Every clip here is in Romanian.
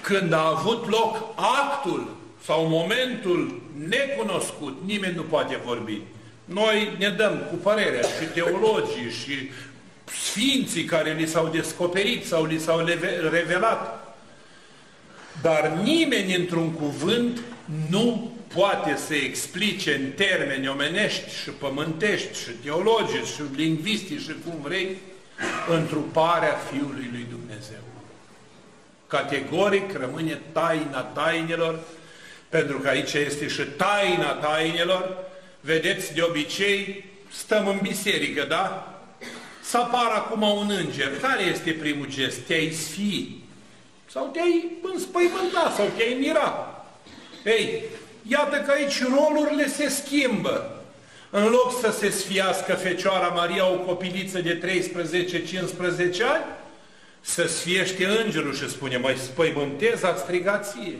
Când a avut loc actul sau momentul necunoscut, nimeni nu poate vorbi. Noi ne dăm cu părerea și teologii și sfinții care li s-au descoperit sau li s-au revelat. Dar nimeni într-un cuvânt nu poate să explice în termeni omenești și pământești și teologici și lingvistici și cum vrei, întruparea Fiului lui Dumnezeu. Categoric rămâne taina tainelor, pentru că aici este și taina tainelor. Vedeți, de obicei, stăm în biserică, da? Să apară acum un înger. Care este primul gest? Te-ai sfi. Sau te-ai înspăimânta, sau te-ai mira. Ei, iată că aici rolurile se schimbă. În loc să se sfiască Fecioara Maria, o copiliță de 13-15 ani, să sfiește îngerul și spune, mai spăimântez, a strigat ție.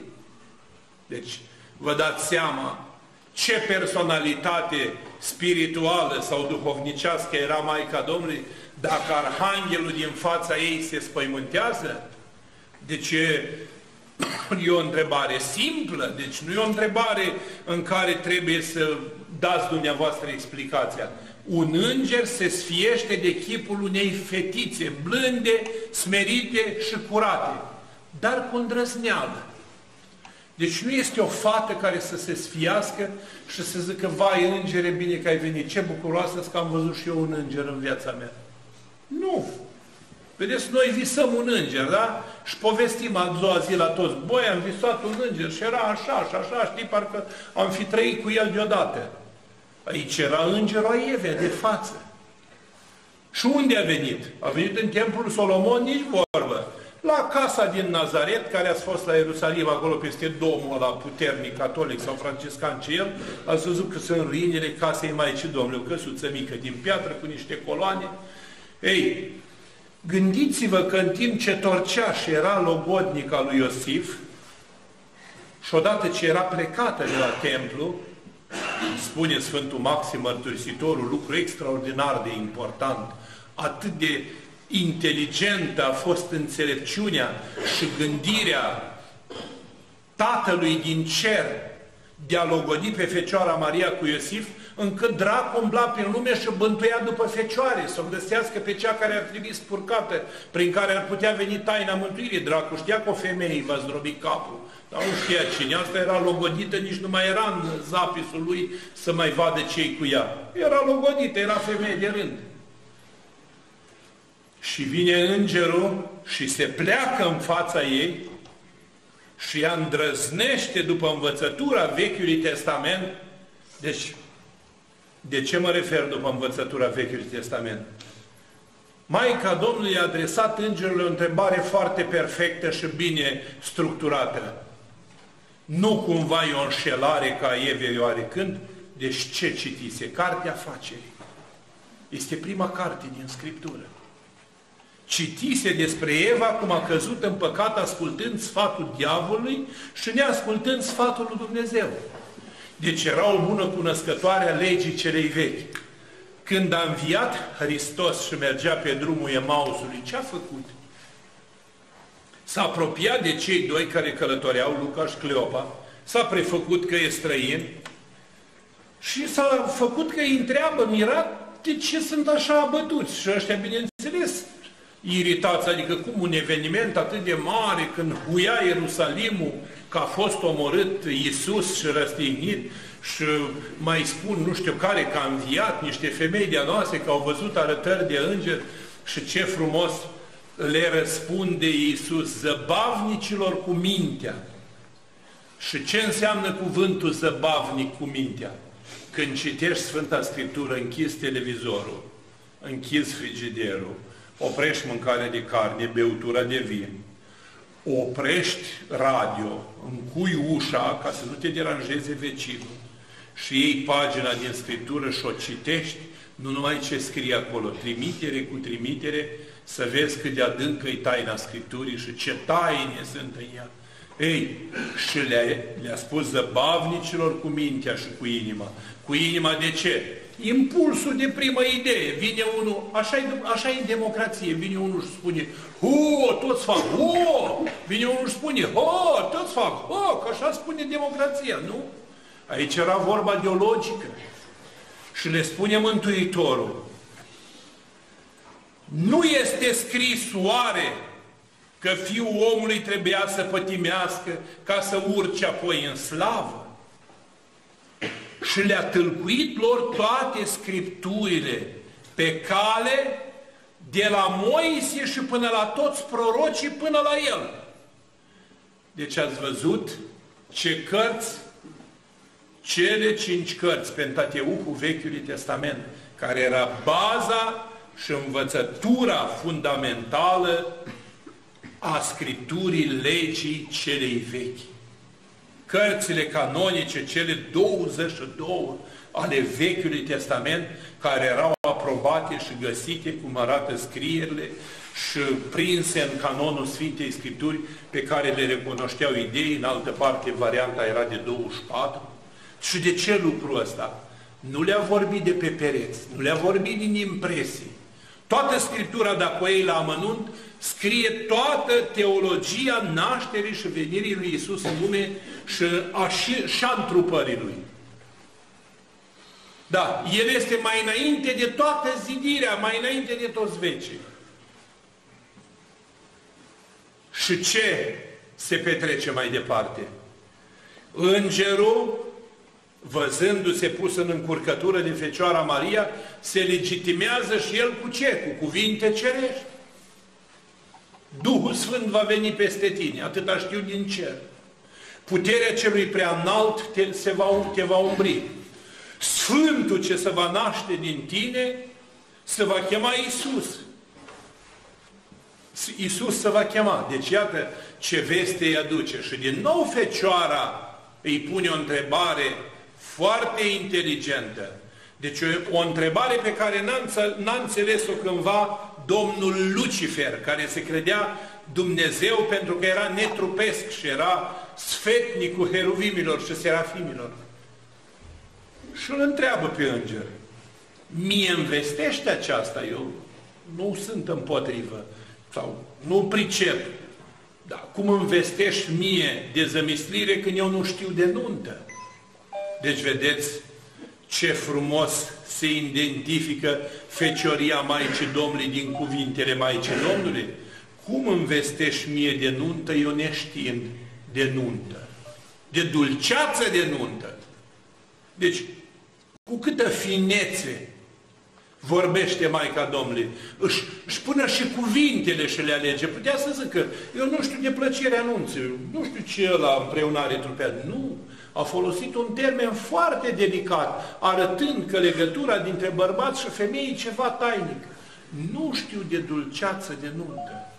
Deci, vă dați seama ce personalitate spirituală sau duhovnicească era Maica Domnului, dacă Arhanghelul din fața ei se spăimântează? Deci e o întrebare simplă, deci nu e o întrebare în care trebuie să dați dumneavoastră explicația. Un înger se sfiește de chipul unei fetițe, blânde, smerite și curate, dar cu îndrăzneală. Deci nu este o fată care să se sfiască și să zică, vai, îngere, bine că ai venit, ce bucuroasă că am văzut și eu un înger în viața mea. Nu! Vedeți, noi visăm un înger, da? Și povestim a doua zi la toți. Băi, am visat un înger și era așa și așa, știi, parcă am fi trăit cu el deodată. Aici era îngerul Evea, de față. Și unde a venit? A venit în templul Solomon, nici vorbă. La casa din Nazaret, care a fost la Ierusalim, acolo peste domnul ăla puternic, catolic sau franciscan ce el, a văzut că sunt ruinele casei Maicii Domnului, o căsuță mică din piatră cu niște coloane. Ei, gândiți-vă că în timp ce torcea și era logodnica lui Iosif, și odată ce era plecată de la templu, spune Sfântul Maxim Mărturisitorul, lucru extraordinar de important, atât de inteligentă a fost înțelepciunea și gândirea Tatălui din cer de a logodi pe Fecioara Maria cu Iosif, încât dracu umbla prin lume și bântuia după fecioare, să o găsească pe cea care ar trebui spurcată, prin care ar putea veni taina mântuirii. Dracu știa că o femeie îi va zdrobi capul, dar nu știa cine. Asta era logodită, nici nu mai era în zapisul lui să mai vadă ce cu ea. Era logodită, era femeie de rând. Și vine îngerul și se pleacă în fața ei și ea îndrăznește după învățătura Vechiului Testament. Deci, de ce mă refer după învățătura Vechiului Testament? Maica Domnului a adresat îngerului o întrebare foarte perfectă și bine structurată. Nu cumva e o înșelare ca Evei oarecând? Deci ce citise? Cartea Facerii. Este prima carte din Scriptură citise despre Eva cum a căzut în păcat ascultând sfatul diavolului și neascultând sfatul lui Dumnezeu. Deci era o bună cunoscătoare a legii celei vechi. Când a înviat Hristos și mergea pe drumul Emausului, ce a făcut? S-a apropiat de cei doi care călătoreau, Luca și Cleopa, s-a prefăcut că e străin și s-a făcut că îi întreabă mirat de ce sunt așa abătuți. Și ăștia, bineînțeles, iritați, adică cum un eveniment atât de mare, când huia Ierusalimul, că a fost omorât Iisus și răstignit, și mai spun nu știu care că a înviat niște femei de-a noastre, că au văzut arătări de înger și ce frumos le răspunde Iisus, zăbavnicilor cu mintea. Și ce înseamnă cuvântul zăbavnic cu mintea? Când citești Sfânta Scriptură, închizi televizorul, închizi frigiderul, oprești mâncarea de carne, beutura de vin, oprești radio, încui ușa ca să nu te deranjeze vecinul și iei pagina din Scriptură și o citești, nu numai ce scrie acolo, trimitere cu trimitere, să vezi cât de adâncă e taina Scripturii și ce taine sunt în ea. Ei, și le-a le spus zăbavnicilor cu mintea și cu inima. Cu inima de ce? Impulsul de primă idee. Vine unul, așa e, așa e democrație, vine unul și spune, ho, toți fac, ho, vine unul și spune, ho, toți fac, ho, că așa spune democrația, nu? Aici era vorba de o logică. Și le spune Mântuitorul, nu este scris oare că fiul omului trebuia să pătimească ca să urce apoi în slavă? Și le-a tâlcuit lor toate scripturile pe cale de la Moise și până la toți prorocii până la el. Deci ați văzut ce cărți, cele cinci cărți, Pentateucul Vechiului Testament, care era baza și învățătura fundamentală a Scripturii legii celei vechi. Cărțile canonice, cele 22 ale Vechiului Testament, care erau aprobate și găsite, cum arată scrierile, și prinse în canonul Sfintei Scripturi, pe care le recunoșteau idei, în altă parte varianta era de 24. Și de ce lucrul ăsta? Nu le-a vorbit de pe pereți, nu le-a vorbit din impresii, Toată Scriptura, dacă o iei la amănunt, scrie toată teologia nașterii și venirii lui Isus în lume și a, și, și a întrupării lui. Da, El este mai înainte de toată zidirea, mai înainte de toți vecii. Și ce se petrece mai departe? Îngerul văzându-se pus în încurcătură de Fecioara Maria, se legitimează și el cu ce? Cu cuvinte cerești. Duhul Sfânt va veni peste tine, atâta știu din cer. Puterea celui prea înalt te, se va, te va umbri. Sfântul ce se va naște din tine se va chema Isus. Isus se va chema. Deci iată ce veste îi aduce. Și din nou Fecioara îi pune o întrebare foarte inteligentă. Deci o, o întrebare pe care n-a înțeles-o cândva domnul Lucifer, care se credea Dumnezeu pentru că era netrupesc și era sfetnicul heruvimilor și serafimilor. Și îl întreabă pe înger. Mie îmi vestește aceasta, eu nu sunt împotrivă sau nu pricep. Dar cum îmi vestești mie de zămislire când eu nu știu de nuntă? Deci vedeți ce frumos se identifică fecioria Maicii Domnului din cuvintele Maicii Domnului. Cum îmi vestești mie de nuntă, eu neștiind de nuntă? De dulceață de nuntă. Deci, cu câtă finețe vorbește Maica Domnului. Își, își pune și cuvintele și le alege. Putea să zică, eu nu știu de plăcere anunțului, nu știu ce la împreunare trupează. Nu, a folosit un termen foarte delicat, arătând că legătura dintre bărbați și femei e ceva tainic. Nu știu de dulceață de nuntă.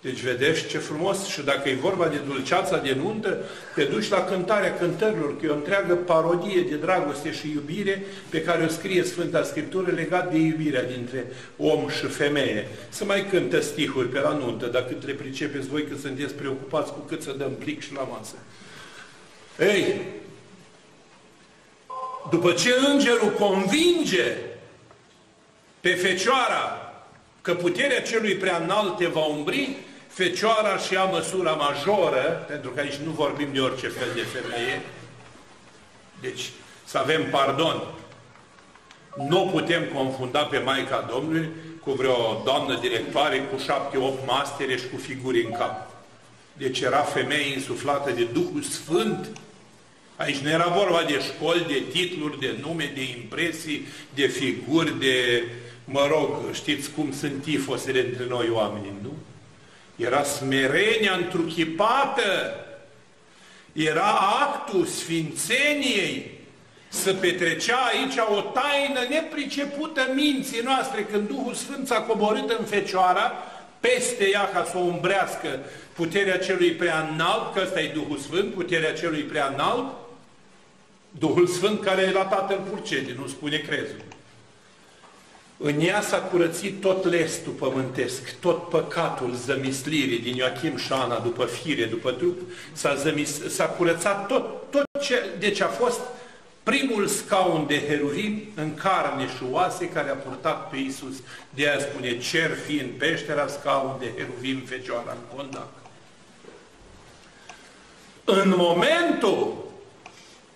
Deci vedeți ce frumos și dacă e vorba de dulceața de nuntă, te duci la cântarea cântărilor, că e o întreagă parodie de dragoste și iubire pe care o scrie Sfânta Scriptură legat de iubirea dintre om și femeie. Să mai cântă stihuri pe la nuntă, dacă le pricepeți voi că sunteți preocupați cu cât să dăm plic și la masă. Ei, după ce îngerul convinge pe fecioara că puterea celui prea înalt te va umbri, fecioara și ia măsura majoră, pentru că aici nu vorbim de orice fel de femeie, deci să avem pardon. Nu putem confunda pe Maica Domnului cu vreo doamnă directoare cu șapte-opt mastere și cu figuri în cap. Deci era femeie insuflată de Duhul Sfânt Aici nu era vorba de școli, de titluri, de nume, de impresii, de figuri, de, mă rog, știți cum sunt tifosele între noi oamenii, nu? Era smerenia întruchipată, era actul sfințeniei, să petrecea aici o taină nepricepută minții noastre când Duhul Sfânt s-a coborât în Fecioara, peste ea ca să o umbrească puterea celui prea înalt, că ăsta e Duhul Sfânt, puterea celui prea înalt, Duhul Sfânt care e la Tatăl Purcede, nu spune crezul. În ea s-a curățit tot lestul pământesc, tot păcatul zămislirii din Ioachim și Ana, după fire, după trup, s-a, zămis, s-a curățat tot, tot ce, deci a fost primul scaun de heruvim în carne și oase care a purtat pe Iisus. De aia spune, cer fiind peștera, scaun de heruvim, fecioara în condac. În momentul,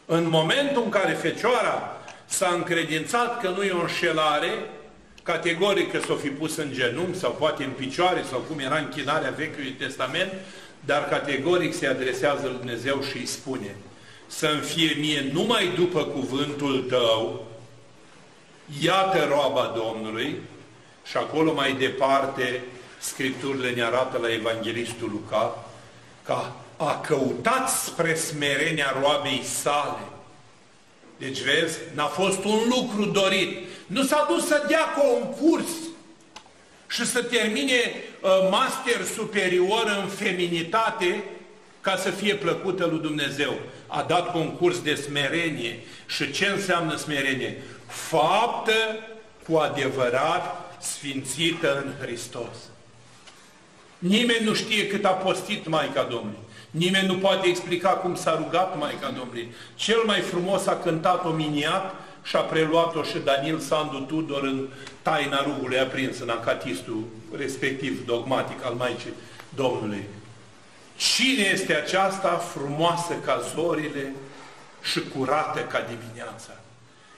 în momentul în care Fecioara s-a încredințat că nu e o înșelare, categoric că s-o fi pus în genunchi sau poate în picioare sau cum era închinarea Vechiului Testament, dar categoric se adresează lui Dumnezeu și îi spune să-mi fie mie numai după cuvântul tău, iată roaba Domnului, și acolo mai departe Scripturile ne arată la Evanghelistul Luca, ca a căutat spre smerenia roabei sale. Deci vezi, n-a fost un lucru dorit. Nu s-a dus să dea concurs și să termine uh, master superior în feminitate ca să fie plăcută lui Dumnezeu. A dat concurs de smerenie. Și ce înseamnă smerenie? Faptă cu adevărat sfințită în Hristos. Nimeni nu știe cât a postit Maica Domnului. Nimeni nu poate explica cum s-a rugat Maica Domnului. Cel mai frumos a cântat-o miniat și a preluat-o și Daniel Sandu Tudor în taina rugului aprins în acatistul respectiv dogmatic al Maicii Domnului. Cine este aceasta frumoasă ca zorile și curată ca dimineața?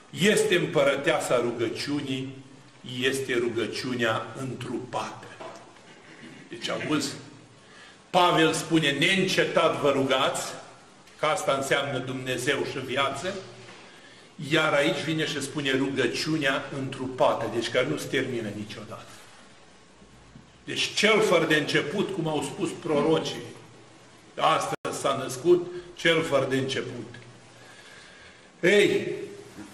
Este împărăteasa rugăciunii, este rugăciunea întrupată. Deci, auzi, Pavel spune, neîncetat vă rugați, că asta înseamnă Dumnezeu și viață, iar aici vine și spune rugăciunea întrupată, deci care nu se termină niciodată. Deci cel fără de început, cum au spus prorocii, astăzi s-a născut cel fără de început. Ei,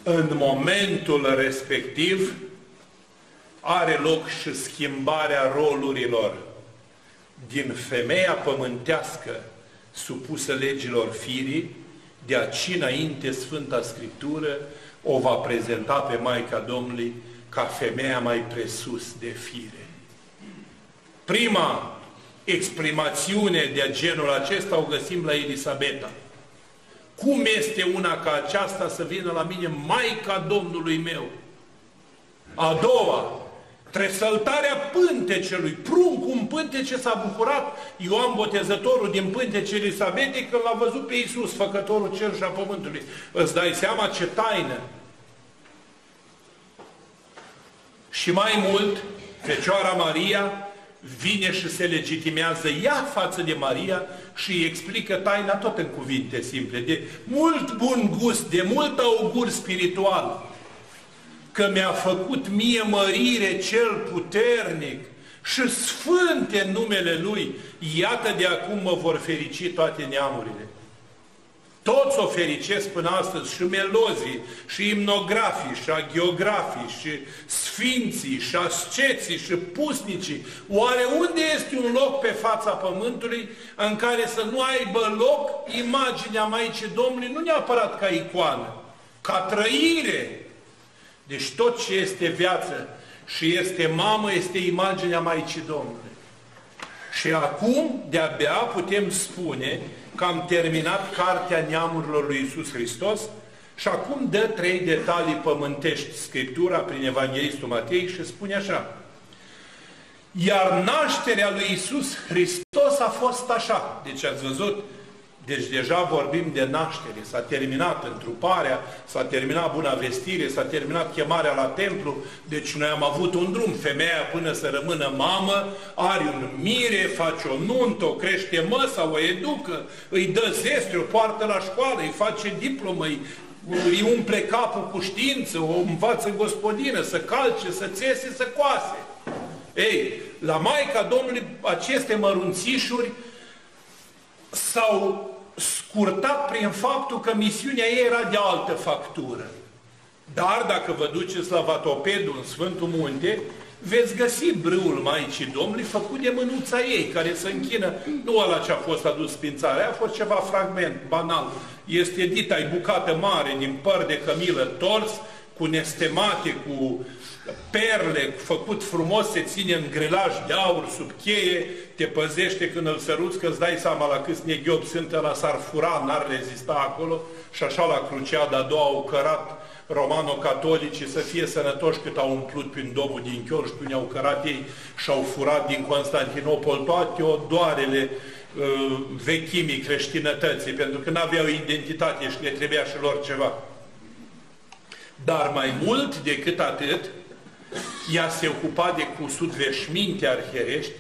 în momentul respectiv are loc și schimbarea rolurilor din femeia pământească supusă legilor firii, de aici înainte Sfânta Scriptură o va prezenta pe Maica Domnului ca femeia mai presus de fire. Prima exprimațiune de genul acesta o găsim la Elisabeta. Cum este una ca aceasta să vină la mine Maica Domnului meu? A doua, Tresăltarea pântecelui, pruncul în pântece s-a bucurat Ioan Botezătorul din pântece Elisabetei când l-a văzut pe Iisus, făcătorul cer și a pământului. Îți dai seama ce taină. Și mai mult, Fecioara Maria vine și se legitimează ea față de Maria și îi explică taina tot în cuvinte simple, de mult bun gust, de mult augur spiritual că mi-a făcut mie mărire cel puternic și sfânte numele Lui, iată de acum mă vor ferici toate neamurile. Toți o fericesc până astăzi, și melozii, și imnografii, și agiografii, și sfinții, și asceții, și pusnicii. Oare unde este un loc pe fața pământului în care să nu aibă loc imaginea Maicii Domnului, nu neapărat ca icoană, ca trăire, deci tot ce este viață și este mamă, este imaginea Maicii Domnului. Și acum, de-abia, putem spune că am terminat Cartea Neamurilor lui Isus Hristos și acum dă trei detalii pământești Scriptura prin Evanghelistul Matei și spune așa. Iar nașterea lui Isus Hristos a fost așa. Deci ați văzut, deci deja vorbim de naștere, s-a terminat întruparea, s-a terminat buna vestire, s-a terminat chemarea la templu, deci noi am avut un drum. Femeia până să rămână mamă, are un mire, face o nuntă, o crește măsa, o educă, îi dă zestre, o poartă la școală, îi face diplomă, îi, îi umple capul cu știință, o învață gospodină, să calce, să țese, să coase. Ei, la Maica Domnului aceste mărunțișuri s-au scurtat prin faptul că misiunea ei era de altă factură. Dar dacă vă duceți la Vatopedul, în Sfântul Munte, veți găsi brâul Maicii Domnului făcut de mânuța ei, care se închină, nu ăla ce a fost adus spințarea, a fost ceva fragment, banal. Este dita, ai bucată mare din păr de cămilă tors, cu nestemate, cu perle, făcut frumos, se ține în grelaj de aur sub cheie, te păzește când îl săruți, că îți dai seama la câți neghiob sunt, ăla s-ar fura, n-ar rezista acolo, și așa la Cruceada a doua au cărat romano-catolicii să fie sănătoși cât au umplut prin domul din Chiorș și până au cărat ei și au furat din Constantinopol toate odoarele uh, vechimii creștinătății, pentru că n-aveau identitate și le trebuia și lor ceva. Dar mai mult decât atât, ea se ocupa de cusut veșminte arherești,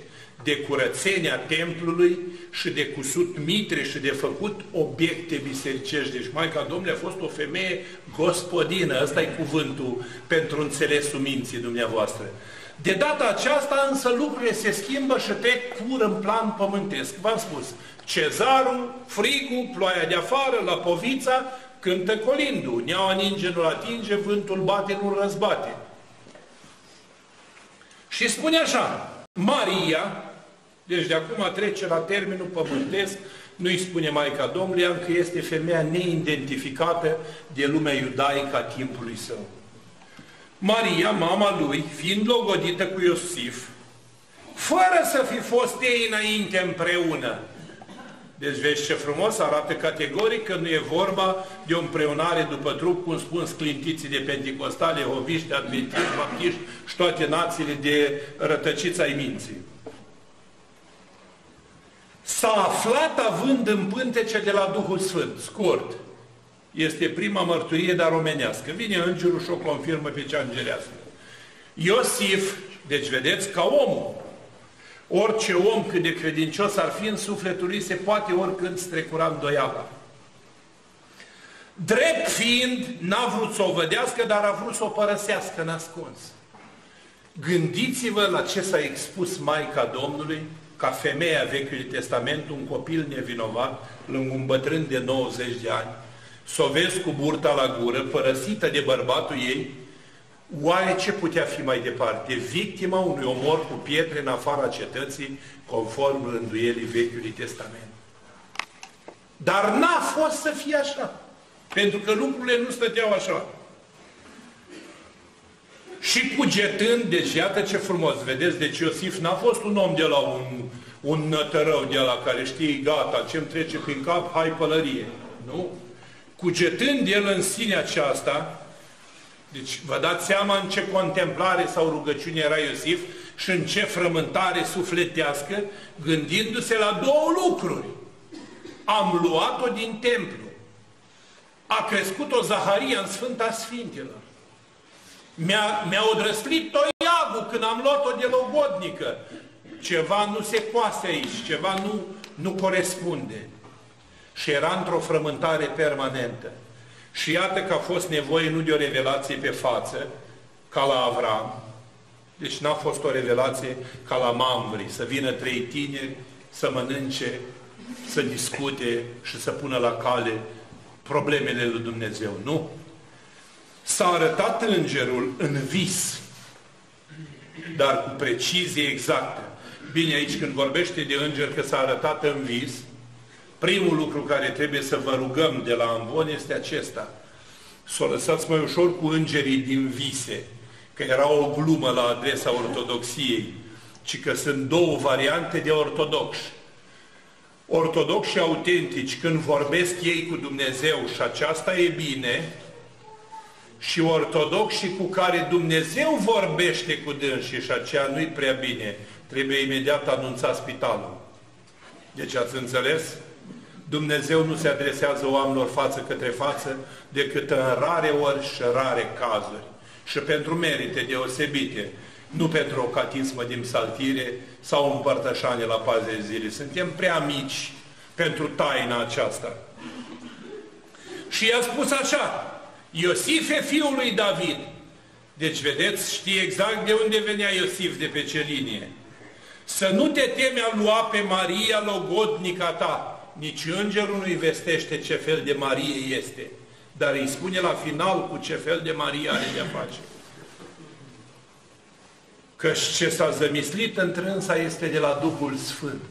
de curățenia templului și de cusut mitre și de făcut obiecte bisericești. Deci Maica Domnului a fost o femeie gospodină, ăsta e cuvântul pentru înțelesul minții dumneavoastră. De data aceasta însă lucrurile se schimbă și trec pur în plan pământesc. V-am spus, cezarul, frigul, ploaia de afară, la povița, cântă colindu. Neaua ninge, nu atinge, vântul bate, nu răzbate. Și spune așa, Maria, deci de acum trece la termenul pământesc, nu-i spune Maica Domnului, că este femeia neidentificată de lumea iudaică a timpului său. Maria, mama lui, fiind logodită cu Iosif, fără să fi fost ei înainte împreună. Deci vezi ce frumos arată categoric că nu e vorba de o împreunare după trup, cum spun sclintiții de penticostale, hoviști, adventiști, baptiști și toate națiile de rătăciți ai minții. S-a aflat având în pântece de la Duhul Sfânt. Scurt. Este prima mărturie, dar omenească. Vine îngerul și o confirmă pe cea îngerească. Iosif, deci vedeți, ca omul, orice om cât de credincios ar fi în sufletul lui, se poate oricând strecura îndoiala. Drept fiind, n-a vrut să o vădească, dar a vrut să o părăsească nascuns. Gândiți-vă la ce s-a expus Maica Domnului, ca femeia Vechiului Testament, un copil nevinovat, lângă un bătrân de 90 de ani, să o vezi cu burta la gură, părăsită de bărbatul ei, oare ce putea fi mai departe? Victima unui omor cu pietre în afara cetății, conform rânduielii Vechiului Testament. Dar n-a fost să fie așa. Pentru că lucrurile nu stăteau așa. Și cugetând, deci iată ce frumos, vedeți, deci Iosif n-a fost un om de la un, un nătărău de la care știi, gata, ce-mi trece prin cap, hai pălărie. Nu? Cugetând el în sine aceasta, deci vă dați seama în ce contemplare sau rugăciune era Iosif și în ce frământare sufletească, gândindu-se la două lucruri. Am luat-o din templu. A crescut o Zaharia în Sfânta Sfintelor. Mi-a, mi odrăslit toiagul când am luat-o de logodnică. Ceva nu se poase aici, ceva nu, nu corespunde. Și era într-o frământare permanentă. Și iată că a fost nevoie nu de o revelație pe față, ca la Avram, deci n-a fost o revelație ca la Mamvri, să vină trei tineri, să mănânce, să discute și să pună la cale problemele lui Dumnezeu. Nu s-a arătat îngerul în vis, dar cu precizie exactă. Bine, aici când vorbește de înger că s-a arătat în vis, primul lucru care trebuie să vă rugăm de la ambon este acesta. Să o lăsați mai ușor cu îngerii din vise, că era o glumă la adresa ortodoxiei, ci că sunt două variante de ortodoxi. Ortodoxi și autentici, când vorbesc ei cu Dumnezeu și aceasta e bine, și ortodoxi cu care Dumnezeu vorbește cu dânsii și aceea nu-i prea bine. Trebuie imediat anunțat spitalul. Deci ați înțeles? Dumnezeu nu se adresează oamenilor față către față decât în rare ori și rare cazuri. Și pentru merite deosebite, nu pentru o catismă din saltire sau un părtășane la paze zile. Suntem prea mici pentru taina aceasta. Și i-a spus așa, Iosife, fiul lui David. Deci, vedeți, știi exact de unde venea Iosif, de pe ce linie. Să nu te temi a lua pe Maria logodnica ta. Nici îngerul nu-i vestește ce fel de Marie este. Dar îi spune la final cu ce fel de Marie are de-a face. Că ce s-a zămislit întrânsa este de la Duhul Sfânt.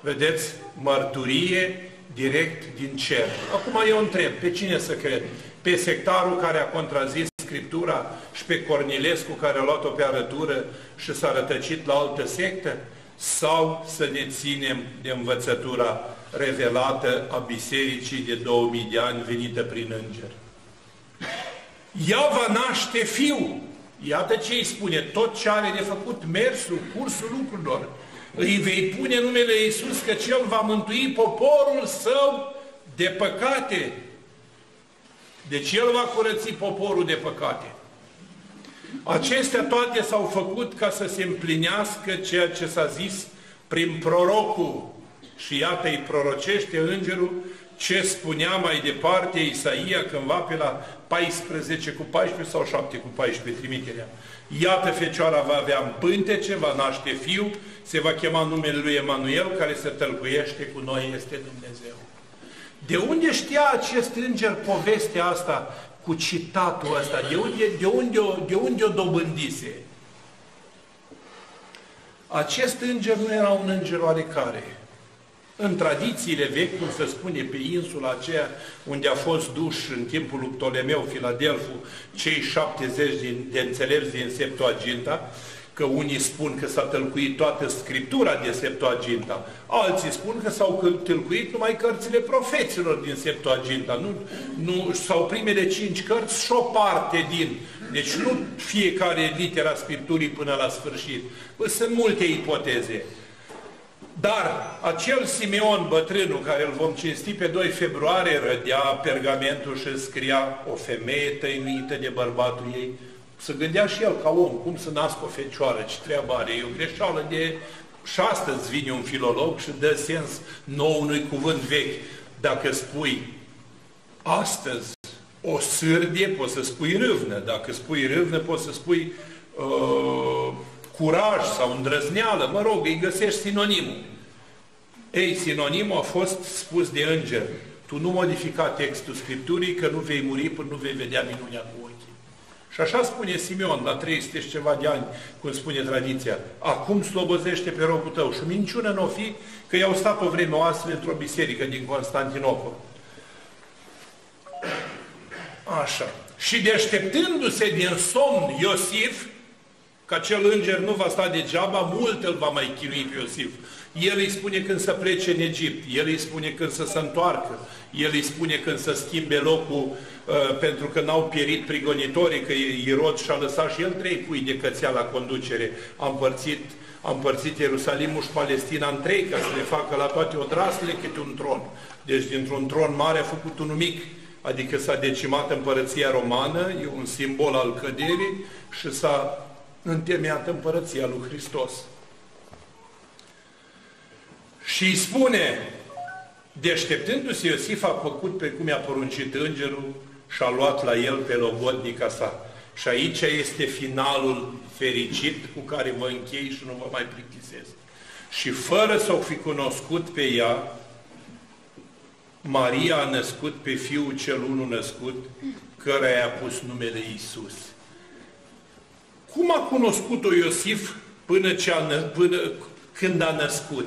Vedeți? Mărturie direct din cer. Acum eu întreb, pe cine să cred? pe sectarul care a contrazis Scriptura și pe Cornilescu care a luat-o pe arătură și s-a rătăcit la altă sectă? Sau să ne ținem de învățătura revelată a Bisericii de 2000 de ani venită prin înger? Ea va naște fiu. Iată ce îi spune, tot ce are de făcut, mersul, cursul lucrurilor. Îi vei pune numele Iisus că Cel va mântui poporul său de păcate. Deci El va curăți poporul de păcate. Acestea toate s-au făcut ca să se împlinească ceea ce s-a zis prin prorocul. Și iată, îi prorocește îngerul ce spunea mai departe Isaia cândva pe la 14 cu 14 sau 7 cu 14 trimiterea. Iată, Fecioara va avea pântece, va naște fiu, se va chema numele lui Emanuel, care se tălcuiește cu noi, este Dumnezeu. De unde știa acest înger povestea asta cu citatul ăsta? De unde, de unde, o, de unde o dobândise? Acest înger nu era un înger oarecare. În tradițiile vechi, cum se spune pe insula aceea unde a fost duș în timpul lui Ptolemeu, Filadelfu, cei 70 din, de înțelepți din Septuaginta, că unii spun că s-a tălcuit toată Scriptura de Septuaginta, alții spun că s-au tălcuit numai cărțile profeților din Septuaginta, nu, nu, sau primele cinci cărți și o parte din. Deci nu fiecare litera Scripturii până la sfârșit. Sunt multe ipoteze. Dar acel Simeon bătrânul, care îl vom cinsti pe 2 februarie, rădea pergamentul și scria o femeie tăinuită de bărbatul ei, să gândea și el ca om, cum să nască o fecioară, ce treabă are. E o greșeală de... Și astăzi vine un filolog și dă sens nou unui cuvânt vechi. Dacă spui astăzi o sârdie, poți să spui râvnă. Dacă spui râvnă, poți să spui uh, curaj sau îndrăzneală. Mă rog, îi găsești sinonimul. Ei, sinonimul a fost spus de înger. Tu nu modifica textul Scripturii, că nu vei muri până nu vei vedea minunea cu ochii. Și așa spune Simeon, la 300 și ceva de ani, cum spune tradiția, acum slobozește pe robul tău. Și minciună nu o fi că i-au stat o vreme oasele într-o biserică din Constantinopol. Așa. Și deșteptându-se din somn Iosif, că acel înger nu va sta degeaba, mult îl va mai chinui pe Iosif. El îi spune când să plece în Egipt, el îi spune când să se întoarcă, el îi spune când să schimbe locul uh, pentru că n-au pierit prigonitorii, că Irod și-a lăsat și el trei pui de cățea la conducere. A împărțit, a împărțit Ierusalimul și Palestina în trei ca să le facă la toate odrasele câte un tron. Deci dintr-un tron mare a făcut unul mic, adică s-a decimat împărăția romană, e un simbol al căderii și s-a întemeiat împărăția lui Hristos. Și îi spune, deșteptându-se Iosif a făcut pe cum i-a poruncit îngerul și a luat la el pe logodnica sa. Și aici este finalul fericit cu care vă închei și nu vă mai plictisesc. Și fără să o fi cunoscut pe ea, Maria a născut pe Fiul cel unul născut, căreia i-a pus numele Iisus. Cum a cunoscut-o Iosif până, ce a, până când a născut?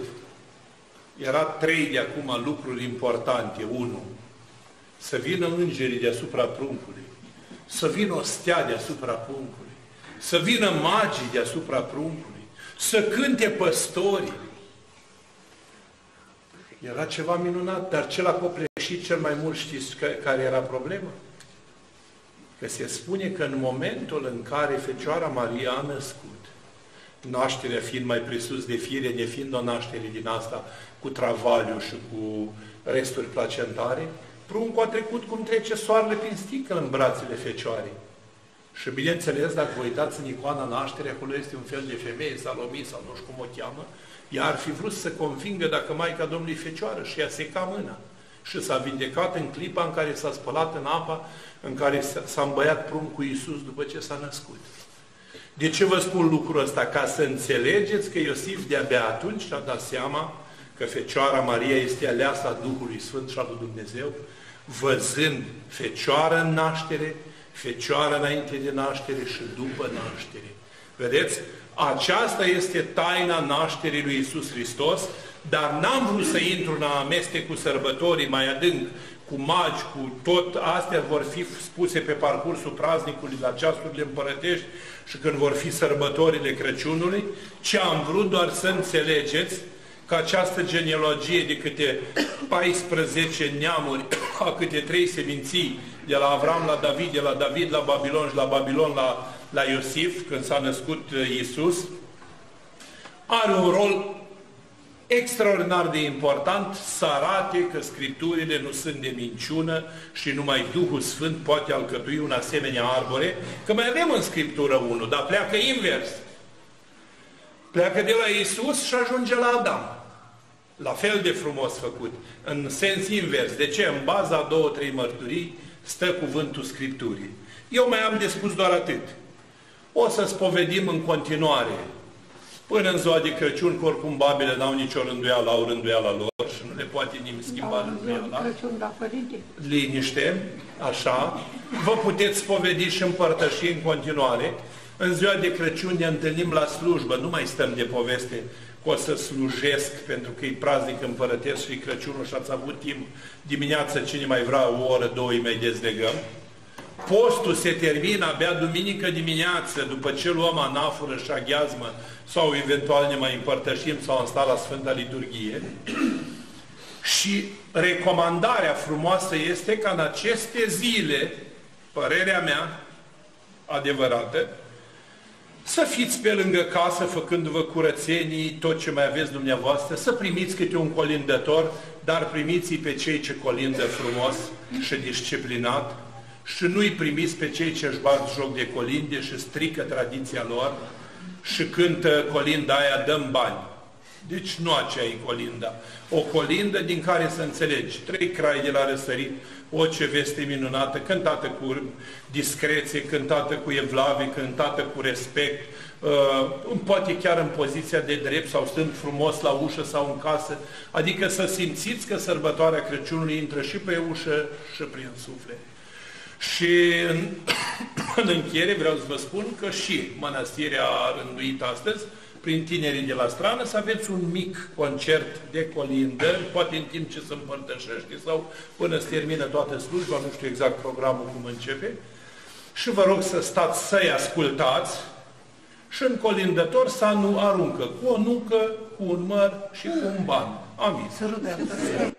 Era trei de acum lucruri importante. Unu, să vină îngerii deasupra pruncului, să vină o stea deasupra pruncului, să vină magii deasupra pruncului, să cânte păstorii. Era ceva minunat, dar cel a copleșit cel mai mult, știți care era problema? Că se spune că în momentul în care Fecioara Maria a născut, nașterea fiind mai presus de fire, nefiind o naștere din asta cu travaliu și cu resturi placentare, pruncul a trecut cum trece soarele prin sticlă în brațele Fecioarei. Și bineînțeles, dacă vă uitați în icoana nașterii, acolo este un fel de femeie, Salomii sau nu știu cum o cheamă, ea ar fi vrut să convingă dacă Maica Domnului Fecioară și ea seca mâna. Și s-a vindecat în clipa în care s-a spălat în apa în care s-a îmbăiat pruncul Iisus după ce s-a născut. De ce vă spun lucrul ăsta? Ca să înțelegeți că Iosif de-abia atunci și-a dat seama că Fecioara Maria este aleasa Duhului Sfânt și al lui Dumnezeu, văzând Fecioara în naștere, Fecioara înainte de naștere și după naștere. Vedeți? Aceasta este taina nașterii lui Isus Hristos, dar n-am vrut să intru în amestec cu sărbătorii mai adânc, cu magi, cu tot. Astea vor fi spuse pe parcursul praznicului la ceasurile împărătești și când vor fi sărbătorile Crăciunului, ce am vrut doar să înțelegeți că această genealogie de câte 14 neamuri, a câte trei seminții, de la Avram la David, de la David la Babilon și la Babilon la, la Iosif, când s-a născut uh, Iisus, are un rol extraordinar de important să arate că Scripturile nu sunt de minciună și numai Duhul Sfânt poate alcătui un asemenea arbore, că mai avem în Scriptură unul, dar pleacă invers. Pleacă de la Isus și ajunge la Adam. La fel de frumos făcut, în sens invers. De ce? În baza a două, trei mărturii stă cuvântul Scripturii. Eu mai am de spus doar atât. O să spovedim în continuare Până în ziua de Crăciun, că oricum babele n-au nicio rânduială, au rânduiala lor și nu le poate nimeni schimba da, rânduiala. Crăciun, da, părinte. Liniște, așa. Vă puteți spovedi și împărtăși în continuare. În ziua de Crăciun ne întâlnim la slujbă, nu mai stăm de poveste că o să slujesc pentru că e praznic împărătesc și Crăciunul și ați avut timp dimineața, cine mai vrea o oră, două, îi mai dezlegăm. Postul se termină abia duminică dimineață, după ce luăm anafură și aghiazmă, sau eventual ne mai împărtășim sau am stat la Sfânta Liturghie. și recomandarea frumoasă este ca în aceste zile, părerea mea adevărată, să fiți pe lângă casă făcându-vă curățenii, tot ce mai aveți dumneavoastră, să primiți câte un colindător, dar primiți pe cei ce colindă frumos și disciplinat, și nu-i primiți pe cei ce își bat joc de colinde și strică tradiția lor și cântă colinda aia, dăm bani. Deci nu aceea e colinda. O colindă din care să înțelegi. Trei crai de la răsărit, o ce veste minunată, cântată cu discreție, cântată cu evlavie, cântată cu respect, uh, poate chiar în poziția de drept sau stând frumos la ușă sau în casă. Adică să simțiți că sărbătoarea Crăciunului intră și pe ușă și prin suflet. Și în, în încheiere vreau să vă spun că și mănăstirea a rânduit astăzi, prin tinerii de la strană, să aveți un mic concert de colindări, poate în timp ce se împărtășește sau până se termină toată slujba, nu știu exact programul cum începe, și vă rog să stați să-i ascultați și în colindător să nu aruncă cu o nucă, cu un măr și cu un ban. Amin. Să rugăm.